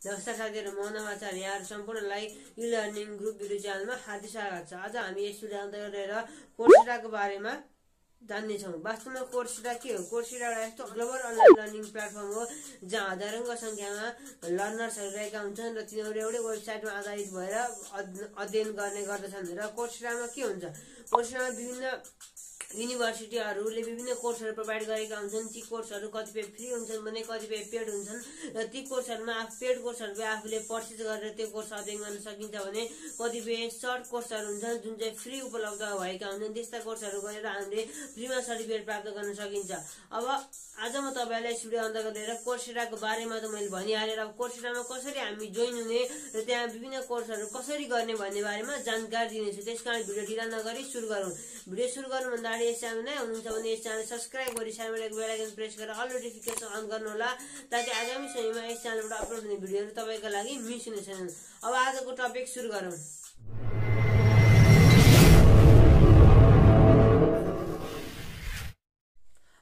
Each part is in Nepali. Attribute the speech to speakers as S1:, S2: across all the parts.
S1: नमस्कार साथीहरू म नमाचार यहाँ सम्पूर्णलाई इ लर्निङ ग्रुप भिडियो च्यानलमा हार्दिक स्वागत छ। आज हामी यस भिडियो अन्तर्गत कोर्सिडाको बारेमा जान्नेछौँ। वास्तवमा कोर्सिडा के हो? कोर्सिडा एउटा यस्तो ग्लोबल अनलाइन लर्निङ प्लेटफर्म हो जहाँ हजारौँको सङ्ख्यामा लर्नर्सहरू रहेका हुन्छन् र तिनीहरू एउटै वेबसाइटमा आधारित भएर अध्ययन गर्ने गर्दछन्। र कोर्सिडामा के हुन्छ? कोर्सिडामा विभिन्न युनिभर्सिटीहरूले विभिन्न कोर्सहरू प्रोभाइड गरेका हुन्छन्। ती कोर्सहरू कतिपय फ्री हुन्छन् भने कतिपय पेड हुन्छन् र ती कोर्सहरूमा पेड कोर्सहरू आफूले पर्चेस गरेर त्यो कोर्स अध्ययन गर्न सकिन्छ भने कतिपय सर्ट कोर्सहरू हुन्छन् जुन चाहिँ फ्री उपलब्ध भएका हुन्छन्। त्यस्ता कोर्सहरू गरेर हामीले फ्रीमा सर्टिफिकेट प्राप्त गर्न सकिन्छ। अब आज म तपाईँलाई यस भिडियो अन्तर्गत लिएर कोर्सेराको बारेमा त मैले भनिहालेँ र कोर्सेरामा कसरी हामी जोइन हुने र त्यहाँ विभिन्न कोर्सहरू कसरी गर्ने भन्ने बारेमा जानकारी दिनेछु। त्यस कारण भिडियो ढिला नगरी सुरु गरौँ। भिडियो सुरु गर्नुभन्दा अगाडि यस हुनुहुन्छ भने च्यानल सब्सक्राइब गरी साइडबाट बेलायकन प्रेस गरेर अल नोटिफिकेसन अन गर्नुहोला ताकि आगामी समयमा यस च्यानलबाट अपलोड हुने भिडियोहरू तपाईँको लागि मिस हुने छैनन् अब आजको टपिक सुरु गरौँ।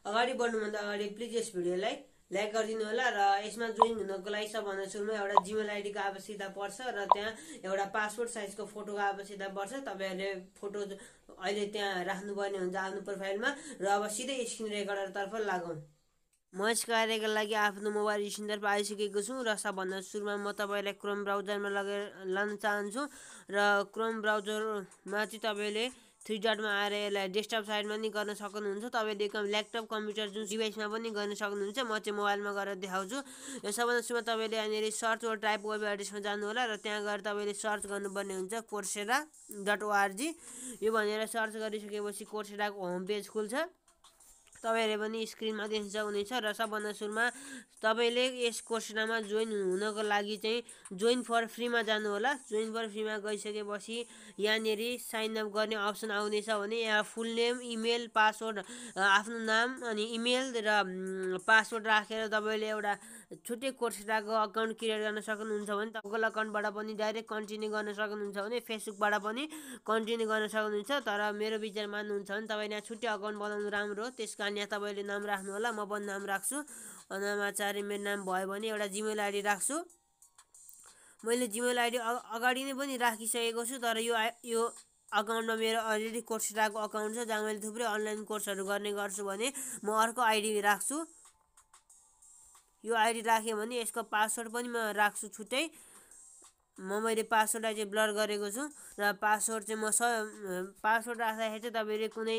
S1: अगाडि बढ्नुभन्दा अगाडि प्लिज यस भिडियोलाई लाइक गरिदिनु होला र यसमा जोइन हुनको लागि सबभन्दा सुरुमा एउटा जिमेल आइडीको आवश्यकता पर्छ र त्यहाँ एउटा पासपोर्ट साइजको फोटोको आवश्यकता पर्छ। तपाईँहरूले फोटो अहिले त्यहाँ राख्नुपर्ने हुन्छ आफ्नो प्रोफाइलमा र अब सिधै स्क्रिन रेकर्डरतर्फ लागौँ। म यस कार्यका लागि आफ्नो मोबाइल स्क्रिनतर्फ आइसकेको छु र सबभन्दा सुरुमा म तपाईँलाई क्रोम ब्राउजरमा लगेर लान चाहन्छु र क्रोम ब्राउजरमा चाहिँ तपाईँले थ्री डटमा आएर यसलाई डेस्कटप साइडमा पनि गर्न सक्नुहुन्छ तपाईँले ल्यापटप कम्प्युटर जुन डिभाइसमा पनि गर्न सक्नुहुन्छ म चाहिँ मोबाइलमा गरेर देखाउँछु यो सबभन्दा सुरुमा तपाईँले यहाँनिर सर्च वर टाइप वेब एड्रेसमा जानु होला र त्यहाँ गएर तपाईँले सर्च गर्नुपर्ने हुन्छ कोर्सेरा डट ओआरजी यो भनेर सर्च गरिसकेपछि कोर्सेराको होम पेज खुल्छ तपाईँहरूले पनि स्क्रिनमा देख्न सक्नुहुनेछ र सबभन्दा सुरुमा तपाईँले यस कोर्समा जोइन हुनको लागि चाहिँ जोइन फर फ्रीमा जानु होला जोइन फर फ्रीमा गइसकेपछि यहाँनिर साइन अप गर्ने अप्सन आउनेछ भने यहाँ फुल नेम इमेल पासवर्ड आफ्नो नाम अनि इमेल र पासवर्ड राखेर तपाईँले एउटा छुट्टै कोर्सेटाको अकाउन्ट क्रिएट गर्न सक्नुहुन्छ भने गुगल अकाउन्टबाट पनि डाइरेक्ट कन्टिन्यू गर्न सक्नुहुन्छ भने फेसबुकबाट पनि कन्टिन्यू गर्न सक्नुहुन्छ। तर मेरो विचार मान्नुहुन्छ भने तपाईँले यहाँ छुट्टै अकाउन्ट बनाउनु राम्रो हो त्यस कारण यहाँ तपाईँले नाम राख्नु होला म पनि नाम राख्छु। अनामाचार्य मेरो नाम भयो भने एउटा जिमेल आइडी राख्छु। मैले जिमेल आइडी अगाडि नै पनि राखिसकेको छु तर यो यो अकाउन्टमा मेरो अलरेडी कोर्सेटाको अकाउन्ट छ जहाँ मैले थुप्रै अनलाइन कोर्सहरू गर्ने गर्छु भने म अर्को आइडी राख्छु। यो आइडी राखेँ भने यसको पासवर्ड पनि म राख्छु छुट्टै। म मैले पासवर्डलाई चाहिँ ब्लर गरेको छु र पासवर्ड चाहिँ म स पासवर्ड राख्दाखेरि चाहिँ तपाईँले कुनै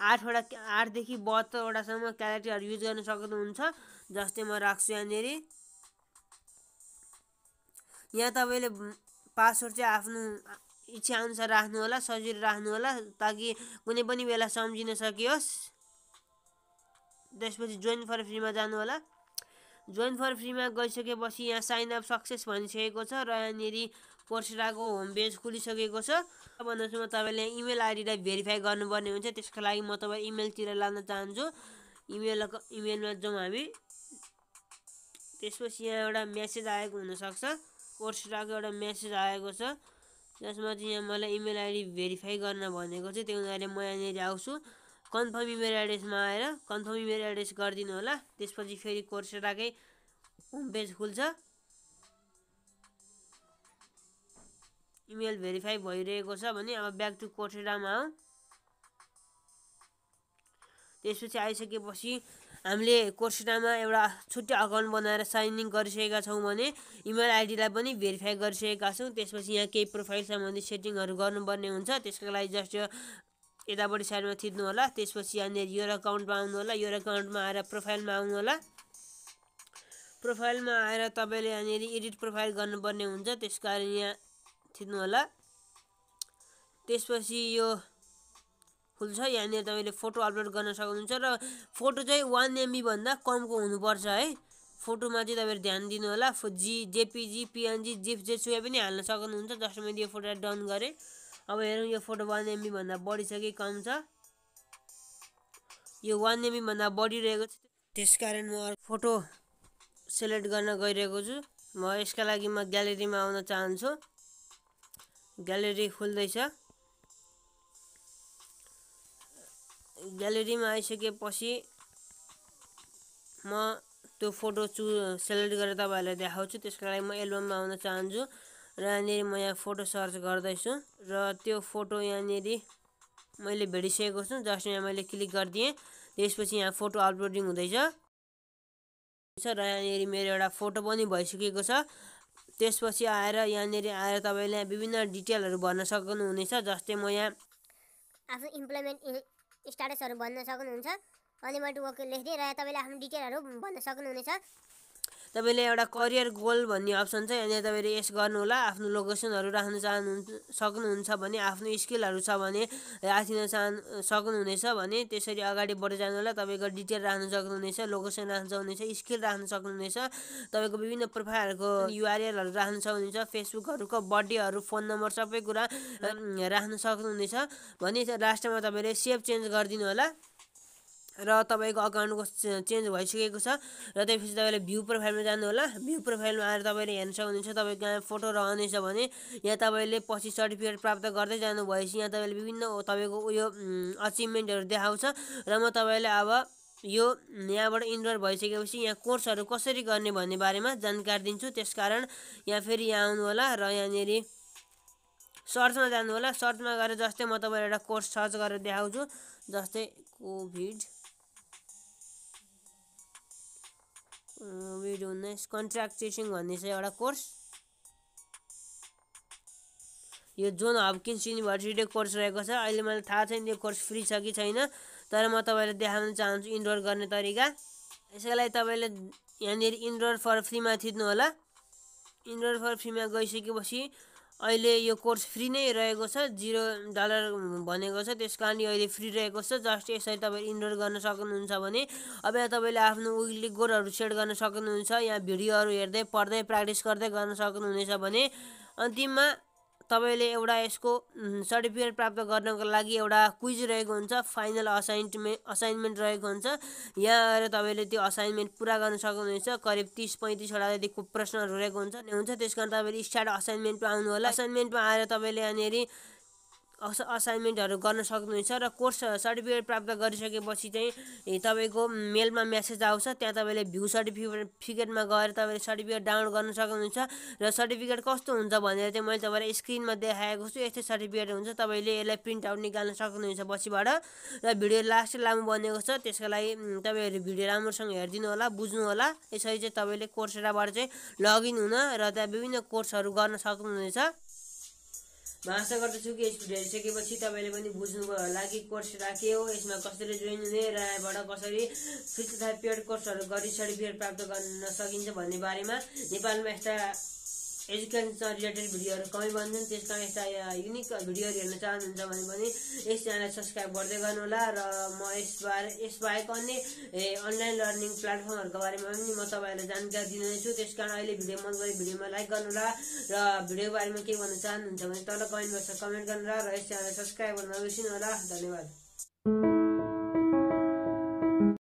S1: आठवटा आठदेखि बहत्तरवटासम्म क्यारेक्टरहरू युज गर्न सक्नुहुन्छ जस्तै म राख्छु यहाँनिर यहाँ तपाईँले पासवर्ड चाहिँ आफ्नो इच्छाअनुसार राख्नु होला सजिलो राख्नु होला ताकि कुनै पनि बेला सम्झिन सकियोस्। त्यसपछि जोइन फर फ्रीमा जानु होला। जोइन फर फ्रीमा गइसकेपछि यहाँ साइन अप सक्सेस भनिसकेको छ र यहाँनिर कोर्सेराको होम पेज खुलिसकेको छ। भन्नुहोस् म तपाईँले इमेल आइडीलाई भेरिफाई गर्नुपर्ने हुन्छ। त्यसको लागि म तपाईँ इमेलतिर लान चाहन्छु। इमेल इमेलमा जाउँ हामी। त्यसपछि यहाँ एउटा मेसेज आएको हुनसक्छ। कोर्सेराको एउटा मेसेज आएको छ। जसमा चाहिँ यहाँ मलाई इमेल आइडी भेरिफाई गर्न भनेको छ त्यो हुनाले म यहाँनिर आउँछु। कन्फर्म इमेल एड्रेसमा आएर कन्फर्म इमेल एड्रेस गरिदिनु होला। त्यसपछि फेरि कोर्सेराकै होम पेज खुल्छ। इमेल भेरिफाई भइरहेको छ भने अब ब्याक टु आऊ त्यसपछि आइसकेपछि हामीले कोर्सेरामा एउटा छुट्टै अकाउन्ट बनाएर साइन इन गरिसकेका छौँ भने इमेल आइडीलाई पनि भेरिफाई गरिसकेका छौँ। त्यसपछि यहाँ केही प्रोफाइल सम्बन्धी सेटिङहरू गर्नुपर्ने हुन्छ। त्यसको लागि जस्ट यतापट्टि साइडमा थिच्नु होला। त्यसपछि यहाँनिर यो अकाउन्टमा आउनु होला। यो अकाउन्टमा आएर प्रोफाइलमा आउनु होला। प्रोफाइलमा आएर तपाईँले यहाँनिर एडिट प्रोफाइल गर्नुपर्ने हुन्छ। त्यस यहाँ थिच्नु होला त्यसपछि यो खुल्छ यहाँनिर तपाईँले फोटो अपलोड गर्न सक्नुहुन्छ र फोटो चाहिँ वान एमबीभन्दा कमको हुनुपर्छ है। फोटोमा चाहिँ तपाईँहरू ध्यान दिनु होला जी जेपिजी पिएनजी जिप जेसुकै पनि हाल्न सक्नुहुन्छ जस्तो मैले यो फोटो डन गरेँ। अब हेरौँ यो फोटो वान एमबीभन्दा बढी छ कि कम छ। यो वान एमबीभन्दा बढी रहेको छ। त्यस कारण म फोटो सेलेक्ट गर्न गइरहेको छु। म यसका लागि म ग्यालेरीमा आउन चाहन्छु। ग्यालेरी खुल्दैछ। ग्यालेरीमा आइसकेपछि म त्यो फोटो चु सेलेक्ट गरेर तपाईँहरूलाई देखाउँछु। त्यसको लागि म एल्बममा आउन चाहन्छु र यहाँनिर म यहाँ फोटो सर्च गर्दैछु र त्यो फोटो यहाँनिर मैले भेटिसकेको छु। जस्ट यहाँ मैले क्लिक गरिदिएँ। त्यसपछि यहाँ फोटो अपलोडिङ हुँदैछ। र यहाँनिर मेरो एउटा फोटो पनि भइसकेको छ। त्यसपछि आएर यहाँनिर आएर तपाईँले यहाँ विभिन्न डिटेलहरू भर्न सक्नुहुनेछ जस्तै म यहाँ
S2: आफ्नो इम्प्लोइमेन्ट स्टाटसहरू भन्न सक्नुहुन्छ। अनइबल टु वर्क लेख्दै र तपाईँले आफ्नो डिटेलहरू भन्न सक्नुहुनेछ।
S1: तपाईँले एउटा करियर गोल भन्ने अप्सन छ यहाँनिर तपाईँले यस गर्नुहोला आफ्नो लोकेसनहरू राख्न चाहनुहुन्छ सक्नुहुन्छ भने आफ्नो स्किलहरू छ भने राखिन चाहनु सक्नुहुनेछ भने त्यसरी अगाडि बढ्दै जानु होला तपाईँको डिटेल राख्न सक्नुहुनेछ लोकेसन राख्न सक्नुहुनेछ स्किल राख्न सक्नुहुनेछ तपाईँको विभिन्न प्रोफाइलहरूको युआरएलहरू राख्न सक्नुहुनेछ फेसबुकहरूको बर्थडेहरू फोन नम्बर सबै कुरा राख्न सक्नुहुनेछ भने लास्टमा तपाईँले सेभ चेन्ज गरिदिनु होला र तपाईँको अकाउन्टको चेन्ज भइसकेको छ र त्यसपछि तपाईँले भ्यू प्रोफाइलमा जानु होला भ्यू प्रोफाइलमा आएर तपाईँले हेर्न सक्नुहुन्छ तपाईँको यहाँ फोटो रहनेछ भने यहाँ तपाईँले पछि सर्टिफिकेट प्राप्त गर्दै जानु भएपछि यहाँ तपाईँले विभिन्न तपाईँको उयो अचिभमेन्टहरू देखाउँछ र म तपाईँलाई अब यो यहाँबाट इनरोल भइसकेपछि यहाँ कोर्सहरू कसरी गर्ने भन्ने बारेमा जानकारी दिन्छु। त्यसकारण यहाँ फेरि यहाँ आउनु होला र यहाँनिर सर्चमा जानु होला सर्चमा गएर जस्तै म तपाईँलाई एउटा कोर्स सर्च गरेर देखाउँछु। जस्तै कोभिड भिडियो उन्नाइस कन्ट्र्याक्ट चेसिङ भन्ने चाहिँ एउटा कोर्स। यो जोन हपकिन्स युनिभर्सिटी कोर्स रहेको छ। अहिले मलाई थाहा छैन यो कोर्स फ्री छ कि छैन तर म तपाईँलाई देखाउन चाहन्छु इनरोल गर्ने तरिका। यसको लागि तपाईँले यहाँनिर इनरोल फर फ्रीमा थिच्नु होला इनरोल फर फ्रीमा गइसकेपछि अहिले यो कोर्स फ्री नै रहेको छ जिरो डलर भनेको छ त्यस कारण अहिले फ्री रहेको छ। जस्ट यसरी तपाईँ इनरोल गर्न सक्नुहुन्छ भने अब यहाँ तपाईँले आफ्नो विकली गोलहरू सेट गर्न सक्नुहुन्छ यहाँ भिडियोहरू हेर्दै पढ्दै प्र्याक्टिस गर्दै गर्न सक्नुहुनेछ भने अन्तिममा तपाईँले एउटा यसको सर्टिफिकेट प्राप्त गर्नको लागि एउटा क्विज रहेको हुन्छ फाइनल असाइनमेन्ट असाइनमेन्ट रहेको हुन्छ। यहाँ आएर तपाईँले त्यो असाइनमेन्ट पुरा गर्न सक्नुहुनेछ। करिब तिस पैँतिसवटा जति प्रश्नहरू रहेको हुन्छ। हुन्छ त्यस कारण तपाईँले स्टार्ट असाइनमेन्टमा आउनु होला असाइनमेन्टमा आएर तपाईँले यहाँनिर अस असाइनमेन्टहरू गर्न सक्नुहुन्छ र कोर्स सर्टिफिकेट प्राप्त गरिसकेपछि चाहिँ तपाईँको मेलमा म्यासेज आउँछ त्यहाँ तपाईँले भ्यू सर्टिफिकेटमा गएर तपाईँले सर्टिफिकेट डाउनलोड गर्न सक्नुहुन्छ र सर्टिफिकेट कस्तो हुन्छ भनेर चाहिँ मैले तपाईँलाई स्क्रिनमा देखाएको छु। यस्तै सर्टिफिकेट हुन्छ तपाईँले यसलाई प्रिन्ट आउट निकाल्न सक्नुहुन्छ पछिबाट र भिडियो लास्ट लामो बनेको छ त्यसको लागि तपाईँहरू भिडियो राम्रोसँग हेरिदिनु होला बुझ्नु होला। यसरी चाहिँ तपाईँले कोर्सेराबाट चाहिँ लगइन हुन र त्यहाँ विभिन्न कोर्सहरू गर्न सक्नुहुनेछ। म आशा गर्दछु कि यस भिडियो हेरिसकेपछि तपाईँले पनि बुझ्नुभयो होला कि कोर्स राखियो यसमा कसरी जोइन हुने र यहाँबाट कसरी फ्री तथा पेड कोर्सहरू गरी सर्टिफिकेट प्राप्त गर्न सकिन्छ भन्ने बारेमा नेपालमा यस्ता एजुकेसन रिलेटेड भिडियोहरू कमै बन्छन् त्यस कारण यस्ता युनिक भिडियोहरू हेर्न चाहनुहुन्छ भने पनि यस च्यानल सब्सक्राइब गर्दै गर्नुहोला र म यसबारे यसबाहेक अन्य अनलाइन लर्निङ प्लेटफर्महरूको बारेमा पनि म तपाईँहरूलाई जानकारी दिनेछु त्यस कारण अहिले भिडियो मन गरी भिडियोमा लाइक गर्नुहोला र भिडियो बारेमा के भन्न चाहनुहुन्छ भने तल कमेन्ट बक्समा कमेन्ट गर्नुहोला र यस च्यानल सब्सक्राइब गर्न नबिर्सिनु होला धन्यवाद।